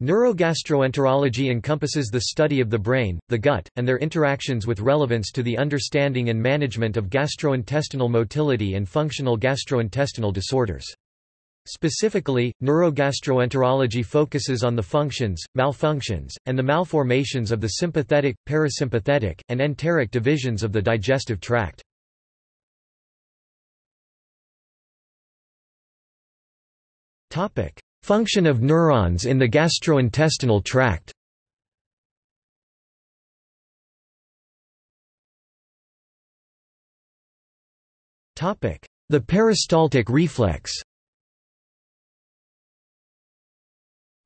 Neurogastroenterology encompasses the study of the brain, the gut, and their interactions with relevance to the understanding and management of gastrointestinal motility and functional gastrointestinal disorders. Specifically, neurogastroenterology focuses on the functions, malfunctions, and the malformations of the sympathetic, parasympathetic, and enteric divisions of the digestive tract. Function of neurons in the gastrointestinal tract. The peristaltic reflex.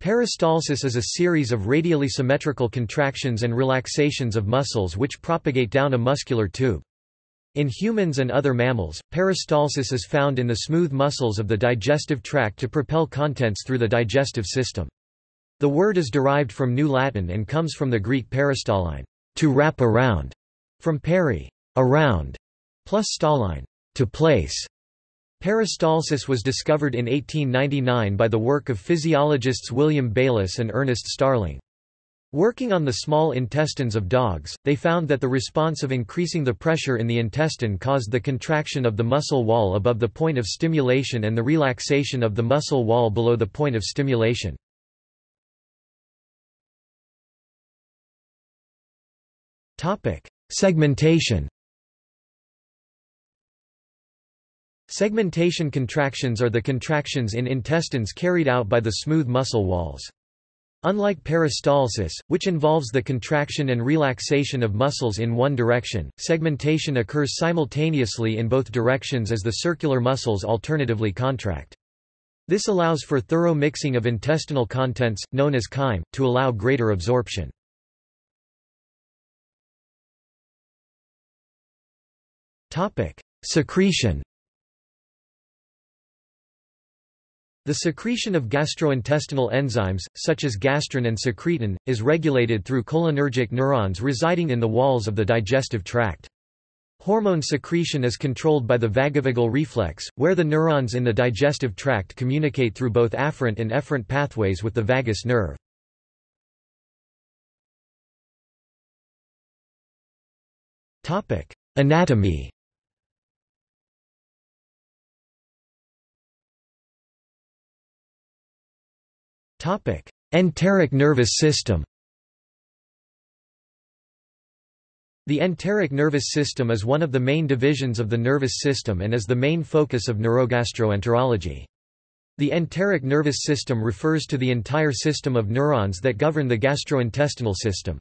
Peristalsis is a series of radially symmetrical contractions and relaxations of muscles which propagate down a muscular tube. In humans and other mammals, peristalsis is found in the smooth muscles of the digestive tract to propel contents through the digestive system. The word is derived from New Latin and comes from the Greek peristallein, to wrap around, from peri, around, plus stallein, to place. Peristalsis was discovered in 1899 by the work of physiologists William Bayliss and Ernest Starling. Working on the small intestines of dogs, they found that the response of increasing the pressure in the intestine caused the contraction of the muscle wall above the point of stimulation and the relaxation of the muscle wall below the point of stimulation. Segmentation Segmentation contractions are the contractions in intestines carried out by the smooth muscle walls. Unlike peristalsis, which involves the contraction and relaxation of muscles in one direction, segmentation occurs simultaneously in both directions as the circular muscles alternatively contract. This allows for thorough mixing of intestinal contents, known as chyme, to allow greater absorption. Secretion The secretion of gastrointestinal enzymes, such as gastrin and secretin, is regulated through cholinergic neurons residing in the walls of the digestive tract. Hormone secretion is controlled by the vagovagal reflex, where the neurons in the digestive tract communicate through both afferent and efferent pathways with the vagus nerve. Anatomy Enteric nervous system The enteric nervous system is one of the main divisions of the nervous system and is the main focus of neurogastroenterology. The enteric nervous system refers to the entire system of neurons that govern the gastrointestinal system.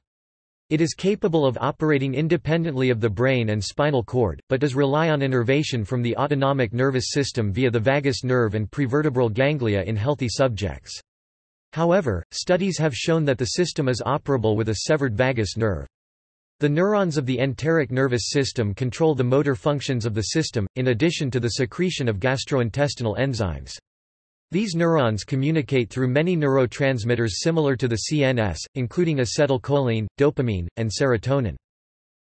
It is capable of operating independently of the brain and spinal cord, but does rely on innervation from the autonomic nervous system via the vagus nerve and prevertebral ganglia in healthy subjects. However, studies have shown that the system is operable with a severed vagus nerve. The neurons of the enteric nervous system control the motor functions of the system, in addition to the secretion of gastrointestinal enzymes. These neurons communicate through many neurotransmitters similar to the CNS, including acetylcholine, dopamine, and serotonin.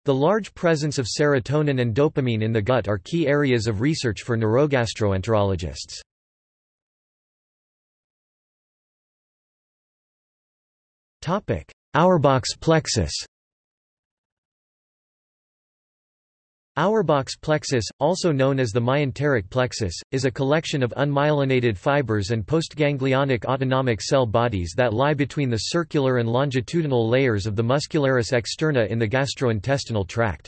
The large presence of serotonin and dopamine in the gut are key areas of research for neurogastroenterologists. Auerbach's plexus Auerbach's plexus, also known as the myenteric plexus, is a collection of unmyelinated fibers and postganglionic autonomic cell bodies that lie between the circular and longitudinal layers of the muscularis externa in the gastrointestinal tract.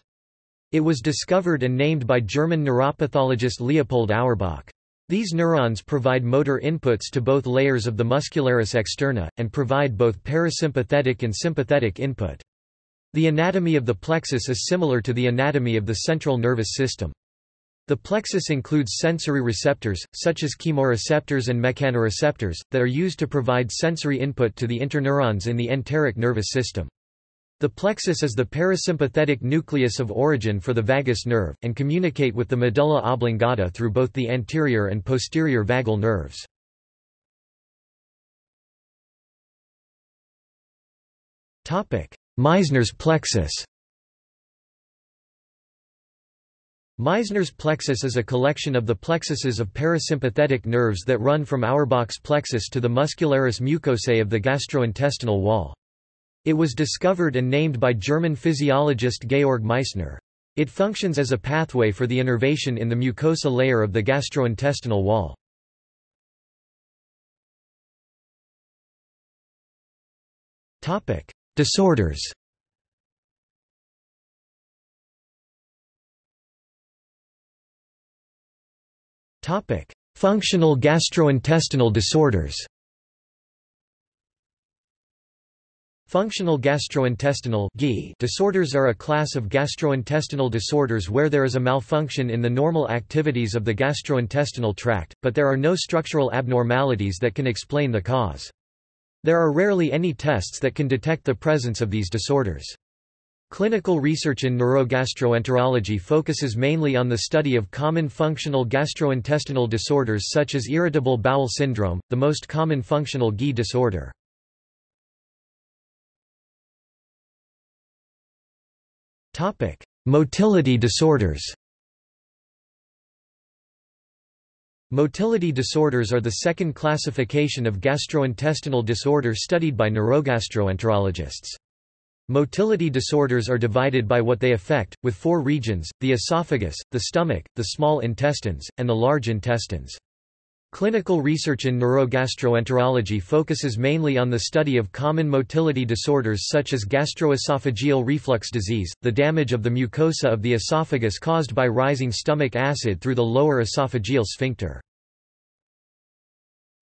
It was discovered and named by German neuropathologist Leopold Auerbach. These neurons provide motor inputs to both layers of the muscularis externa, and provide both parasympathetic and sympathetic input. The anatomy of the plexus is similar to the anatomy of the central nervous system. The plexus includes sensory receptors, such as chemoreceptors and mechanoreceptors, that are used to provide sensory input to the interneurons in the enteric nervous system. The plexus is the parasympathetic nucleus of origin for the vagus nerve, and communicate with the medulla oblongata through both the anterior and posterior vagal nerves. Meissner's plexus Meissner's plexus is a collection of the plexuses of parasympathetic nerves that run from Auerbach's plexus to the muscularis mucosae of the gastrointestinal wall. It was discovered and named by German physiologist Georg Meissner. It functions as a pathway for the innervation in the mucosa layer of the gastrointestinal wall. Topic: Disorders Topic: Functional gastrointestinal disorders. Functional gastrointestinal disorders are a class of gastrointestinal disorders where there is a malfunction in the normal activities of the gastrointestinal tract, but there are no structural abnormalities that can explain the cause. There are rarely any tests that can detect the presence of these disorders. Clinical research in neurogastroenterology focuses mainly on the study of common functional gastrointestinal disorders such as irritable bowel syndrome, the most common functional GI disorder. Motility disorders Motility disorders are the second classification of gastrointestinal disorder studied by neurogastroenterologists. Motility disorders are divided by what they affect, with four regions, the esophagus, the stomach, the small intestines, and the large intestines. Clinical research in neurogastroenterology focuses mainly on the study of common motility disorders such as gastroesophageal reflux disease, the damage of the mucosa of the esophagus caused by rising stomach acid through the lower esophageal sphincter.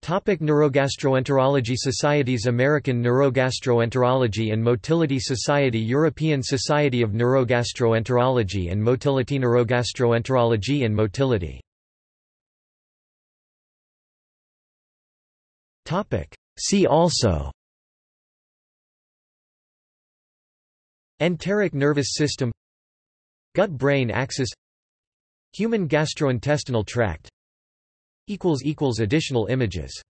Topic Neurogastroenterology Societies American Neurogastroenterology and Motility Society European Society of Neurogastroenterology and Motility Neurogastroenterology and Motility Topic. See also. Enteric nervous system. Gut-brain axis. Human gastrointestinal tract. Additional images